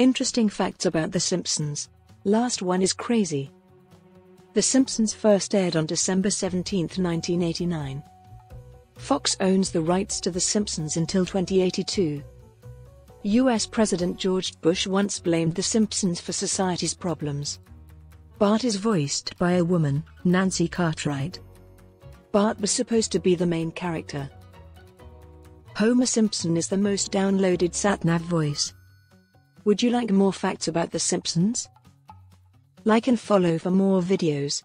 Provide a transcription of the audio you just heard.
Interesting facts about The Simpsons. Last one is crazy. The Simpsons first aired on December 17, 1989. Fox owns the rights to The Simpsons until 2082. U.S. President George Bush once blamed The Simpsons for society's problems. Bart is voiced by a woman, Nancy Cartwright. Bart was supposed to be the main character. Homer Simpson is the most downloaded satnav voice. Would you like more facts about The Simpsons? Like and follow for more videos.